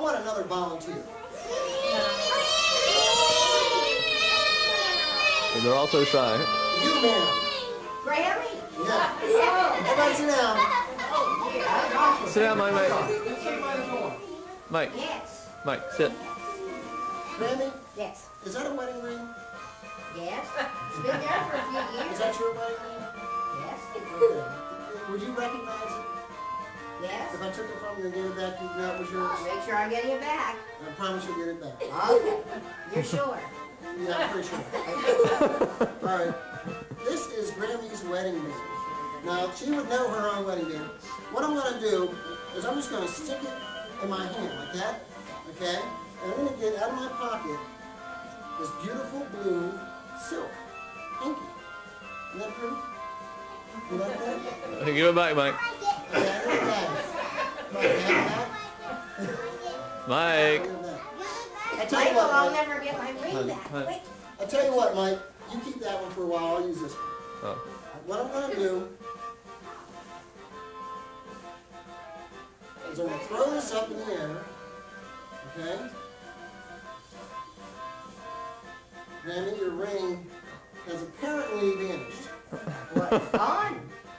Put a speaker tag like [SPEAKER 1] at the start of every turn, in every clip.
[SPEAKER 1] I want another volunteer.
[SPEAKER 2] And they're all so shy.
[SPEAKER 1] You, ma'am.
[SPEAKER 3] Grammy?
[SPEAKER 1] Yeah.
[SPEAKER 3] Oh,
[SPEAKER 1] Everybody sit down.
[SPEAKER 3] yeah.
[SPEAKER 2] Sit down, Mike. Mike. Mike.
[SPEAKER 3] Yes.
[SPEAKER 2] Mike, sit.
[SPEAKER 1] Grammy,
[SPEAKER 3] Yes.
[SPEAKER 1] is that a wedding ring?
[SPEAKER 3] Yes. It's been there for a few years.
[SPEAKER 1] Is
[SPEAKER 3] years.
[SPEAKER 1] that your wedding ring? If I took it from you and gave it back, you'd know it was yours?
[SPEAKER 3] Make sure I'm getting it back.
[SPEAKER 1] I promise you'll get it back.
[SPEAKER 3] Okay. You're sure?
[SPEAKER 1] Yeah, I'm pretty sure. All right. This is Grammy's wedding ring. Now, she would know her own wedding ring. What I'm going to do is I'm just going to stick it in my hand like that, okay? And I'm going to get out of my pocket this beautiful blue silk hanky. Isn't that pretty? You like that?
[SPEAKER 2] Give it back, Mike.
[SPEAKER 1] Yeah,
[SPEAKER 2] Mike.
[SPEAKER 1] Look. I tell you
[SPEAKER 3] Michael,
[SPEAKER 1] what,
[SPEAKER 3] I'll
[SPEAKER 1] Mike.
[SPEAKER 3] never get my ring back.
[SPEAKER 2] Hun.
[SPEAKER 3] Quick.
[SPEAKER 1] I tell you what, Mike. You keep that one for a while. I'll use this one.
[SPEAKER 2] Oh.
[SPEAKER 1] What I'm gonna do is I'm gonna throw this up in the air. Okay? Grammy, your ring has apparently vanished.
[SPEAKER 3] What? It's.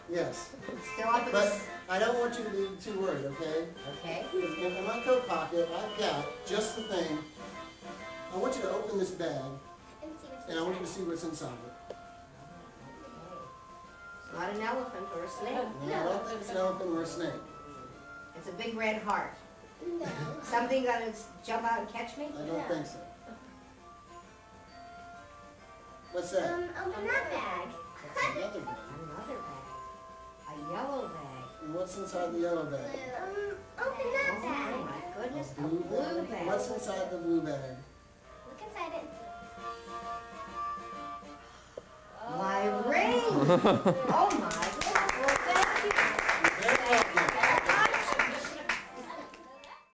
[SPEAKER 1] Yes.
[SPEAKER 3] It's still up in
[SPEAKER 1] But. I don't want you to be too worried, okay?
[SPEAKER 3] Okay.
[SPEAKER 1] In in my coat pocket, I've got just the thing. I want you to open this bag, and I want you to see what's inside it.
[SPEAKER 3] It's not an elephant or a snake.
[SPEAKER 1] And I don't think it's an elephant or a snake.
[SPEAKER 3] It's a big red heart. Something gonna jump out and catch me?
[SPEAKER 1] I don't think so. What's that?
[SPEAKER 4] Um, open that bag.
[SPEAKER 1] That's another bag.
[SPEAKER 3] Another
[SPEAKER 1] what's inside the yellow bag?
[SPEAKER 4] Um, open that
[SPEAKER 3] Oh
[SPEAKER 4] bag.
[SPEAKER 3] my goodness, a
[SPEAKER 1] Blue
[SPEAKER 3] blue
[SPEAKER 1] bag. What's inside the blue bag?
[SPEAKER 4] Look inside it.
[SPEAKER 3] My ring! Oh